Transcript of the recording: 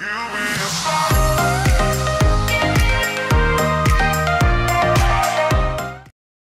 You'll be a.